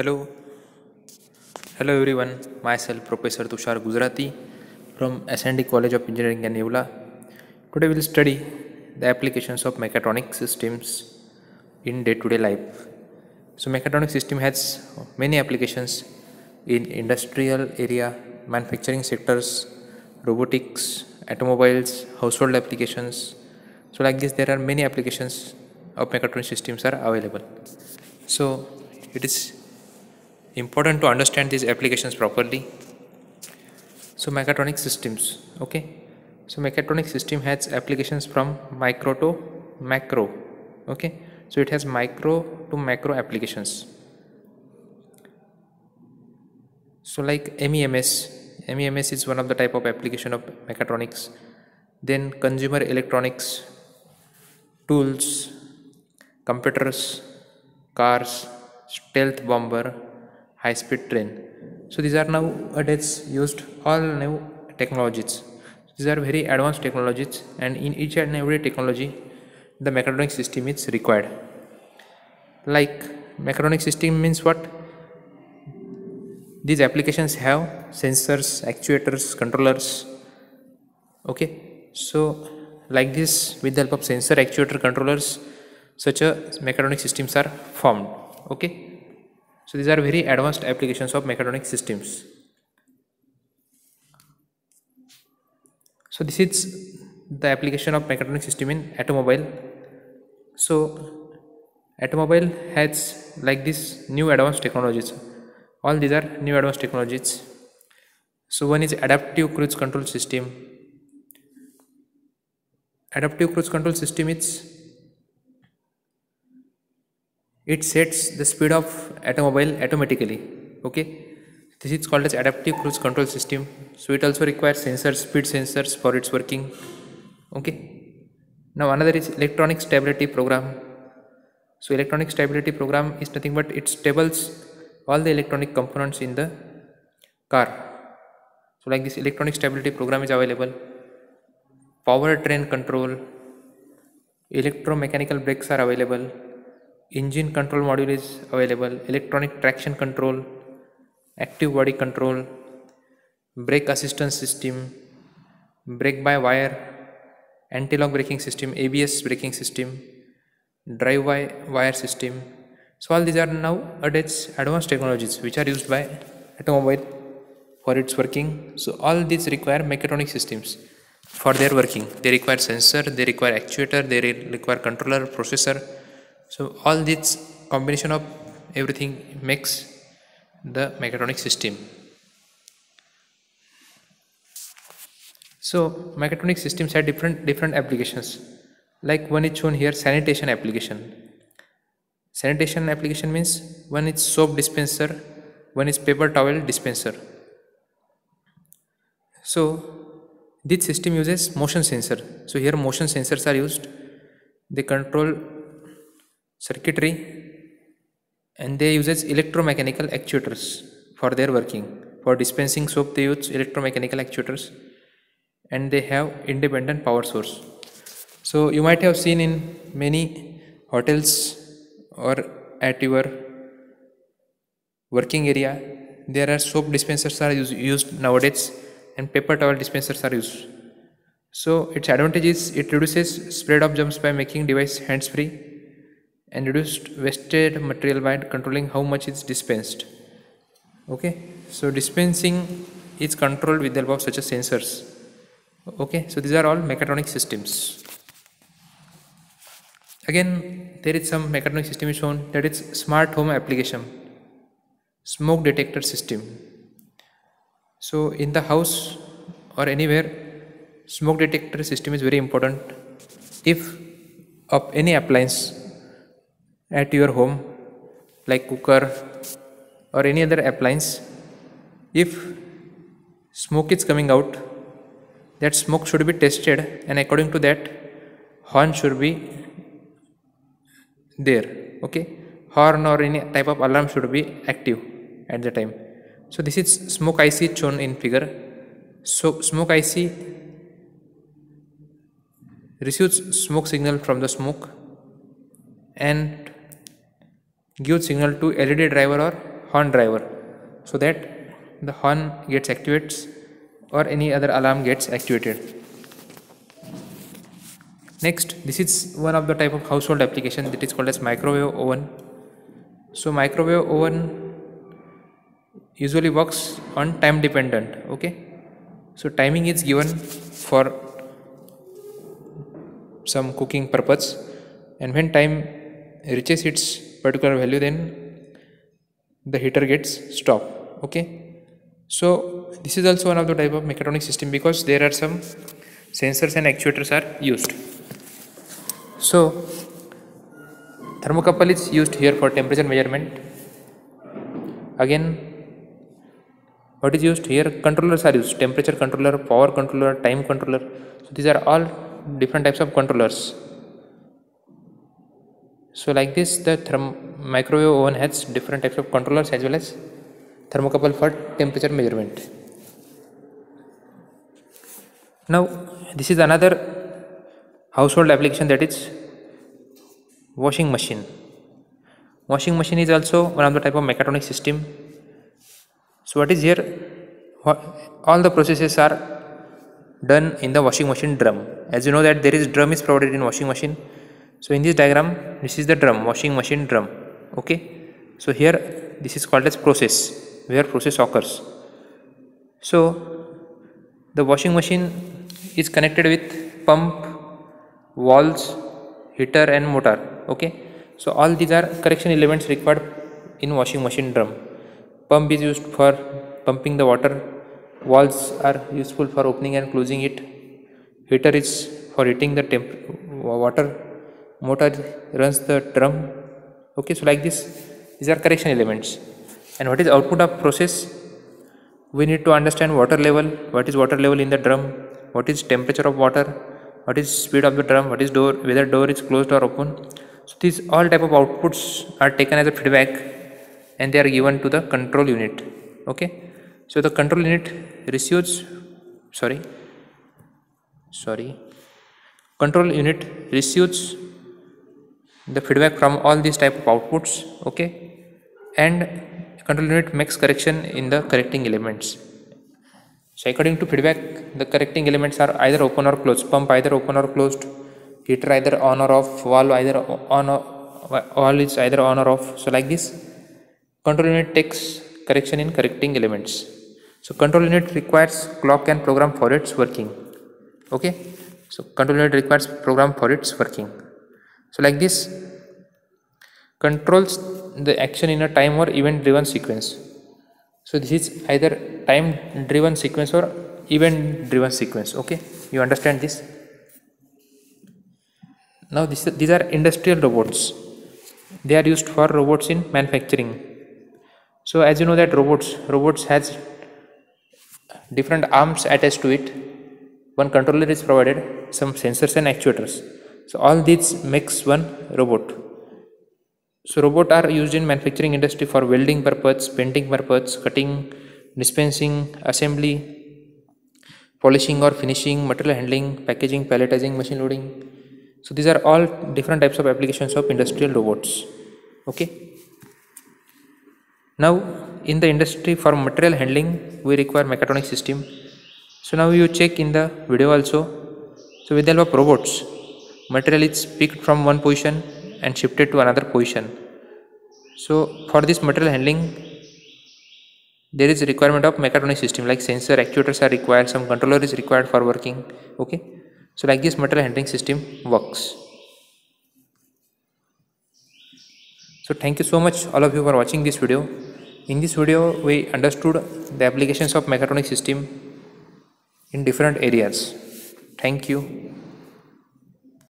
Hello, hello everyone. Myself, Professor Tushar Gujrati from SND College of Engineering and Yeola. Today we'll study the applications of mechatronic systems in day-to-day life. So mechatronic system has many applications in industrial area, manufacturing sectors, robotics, automobiles, household applications. So like this, there are many applications of mechatronic systems are available. So it is important to understand these applications properly. So mechatronic systems okay? So mechatronic system has applications from micro to macro okay? So it has micro to macro applications. So like mems mems is one of the type of application of mechatronics. Then consumer electronics tools computers cars stealth bomber high speed train. So these are nowadays used all new technologies. These are very advanced technologies and in each and every technology the mechatronic system is required. Like mechatronic system means what? These applications have sensors actuators controllers okay? So like this with the help of sensor actuator controllers such a mechatronic systems are formed okay so these are very advanced applications of mechatronic systems. So this is the application of mechatronic system in automobile. So automobile has like this new advanced technologies. All these are new advanced technologies. So one is adaptive cruise control system. Adaptive cruise control system is it sets the speed of automobile automatically okay? This is called as adaptive cruise control system. So it also requires sensors speed sensors for its working okay? Now another is electronic stability program. So electronic stability program is nothing but it stables all the electronic components in the car. So like this electronic stability program is available. Power train control electromechanical brakes are available engine control module is available electronic traction control active body control brake assistance system brake by wire anti-lock braking system abs braking system drive by wire system. So all these are now advanced technologies which are used by automobile for its working. So all these require mechatronic systems for their working. They require sensor they require actuator they require controller processor so all this combination of everything makes the mechatronic system. So mechatronic systems have different different applications. Like one is shown here sanitation application. Sanitation application means one is soap dispenser one is paper towel dispenser. So this system uses motion sensor. So here motion sensors are used. They control circuitry and they uses electromechanical actuators for their working. For dispensing soap they use electromechanical actuators and they have independent power source. So you might have seen in many hotels or at your working area there are soap dispensers are used nowadays and paper towel dispensers are used. So its advantage is it reduces spread of germs by making device hands free and reduced wasted material by controlling how much is dispensed. Okay? So dispensing is controlled with the help of such as sensors. Okay? So these are all mechatronic systems. Again there is some mechatronic system shown that is smart home application. Smoke detector system. So in the house or anywhere smoke detector system is very important. If of any appliance at your home like cooker or any other appliance. If smoke is coming out that smoke should be tested and according to that horn should be there okay? Horn or any type of alarm should be active at the time. So this is smoke IC shown in figure. So smoke IC receives smoke signal from the smoke and give signal to LED driver or horn driver so that the horn gets activates or any other alarm gets activated. Next this is one of the type of household application that is called as microwave oven. So microwave oven usually works on time dependent okay? So timing is given for some cooking purpose and when time reaches its particular value then the heater gets stopped okay? So this is also one of the type of mechatronic system because there are some sensors and actuators are used. So thermocouple is used here for temperature measurement. Again what is used here? Controllers are used. Temperature controller power controller time controller. So these are all different types of controllers so like this the microwave oven has different types of controllers as well as thermocouple for temperature measurement. Now this is another household application that is washing machine. Washing machine is also one of the type of mechatronic system. So what is here? All the processes are done in the washing machine drum. As you know that there is drum is provided in washing machine so in this diagram this is the drum washing machine drum. Okay? So here this is called as process where process occurs. So the washing machine is connected with pump valves heater and motor. Okay? So all these are correction elements required in washing machine drum. Pump is used for pumping the water. Valves are useful for opening and closing it. Heater is for heating the water motor runs the drum. Okay so like this these are correction elements. And what is output of process? We need to understand water level. What is water level in the drum? What is temperature of water? What is speed of the drum? What is door whether door is closed or open? So these all type of outputs are taken as a feedback and they are given to the control unit. Okay? So the control unit receives sorry sorry. Control unit receives the feedback from all these type of outputs okay? And control unit makes correction in the correcting elements. So according to feedback the correcting elements are either open or closed. Pump either open or closed. Heater either on or off. Valve either on or valve is either on or off. So like this. Control unit takes correction in correcting elements. So control unit requires clock and program for its working. Okay? So control unit requires program for its working so like this controls the action in a time or event driven sequence. So this is either time driven sequence or event driven sequence okay? You understand this? Now this, these are industrial robots. They are used for robots in manufacturing. So as you know that robots robots has different arms attached to it. One controller is provided some sensors and actuators so all these makes one robot. So robot are used in manufacturing industry for welding purpose painting purpose cutting dispensing assembly polishing or finishing material handling packaging palletizing machine loading. So these are all different types of applications of industrial robots. Okay? Now in the industry for material handling we require mechatronic system. So now you check in the video also. So with the help of robots material is picked from one position and shifted to another position. So for this material handling there is a requirement of mechatronic system like sensor actuators are required some controller is required for working okay? So like this material handling system works. So thank you so much all of you for watching this video. In this video we understood the applications of mechatronic system in different areas. Thank you